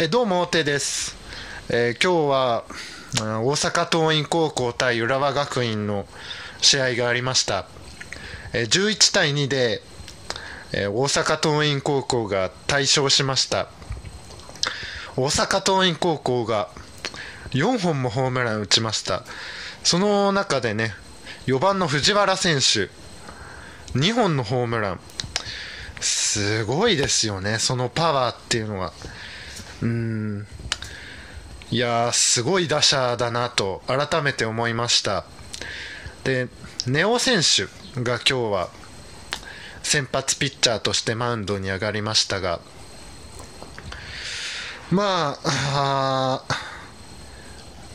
えどうも大手です、えー今日は大阪桐蔭高校対浦和学院の試合がありました、えー11対2で、え大阪桐蔭高校が大勝しました。大阪桐蔭高校が4本もホームラン打ちました。その中でね4番の藤原選手2本のホームラン。すごいですよねそのパワーっていうのは。うん。いやすごい打者だなと改めて思いました。でネオ選手が今日は先発ピッチャーとしてマウンドに上がりましたがまあ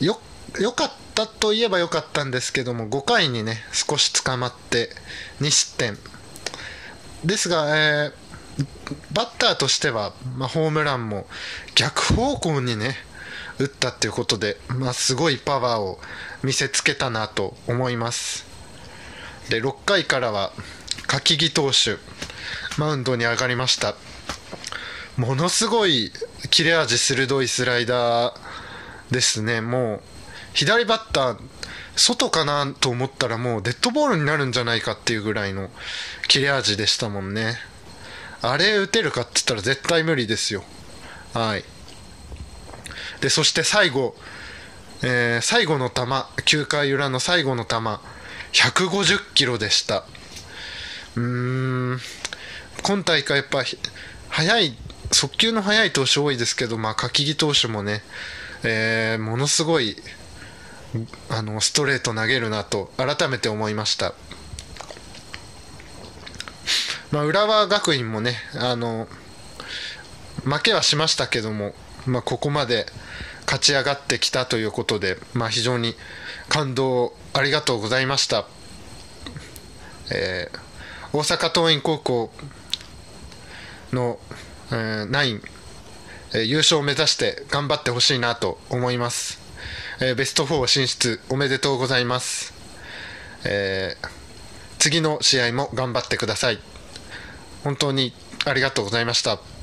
よよかったといえばよかったんですけども5回にね少し捕まって2失点。ですが、えーバッターとしては、まあ、ホームランも逆方向にね打ったっていうことで、まあ、すごいパワーを見せつけたなと思います。で6回からは柿木投手マウンドに上がりました。ものすごい切れ味鋭いスライダーですね。もう左バッター外かなと思ったらもうデッドボールになるんじゃないかっていうぐらいの切れ味でしたもんね。あれ打てるかって言ったら絶対無理ですよ。はい。でそして最後、えー最後の球9回裏の最後の球150キロでした。うーん。今大会やっぱ速い速球の速い投手多いですけど、まあ、柿木投手もね、えーものすごいあのストレート投げるなと改めて思いました。まあ、浦和学院もねあの負けはしましたけども、まあ、ここまで勝ち上がってきたということで、まあ、非常に感動ありがとうございました、えー大阪桐蔭高校の、えーナイン、えー優勝を目指して頑張ってほしいなと思います、えーベスト4進出おめでとうございます、えー次の試合も頑張ってください。本当にありがとうございました。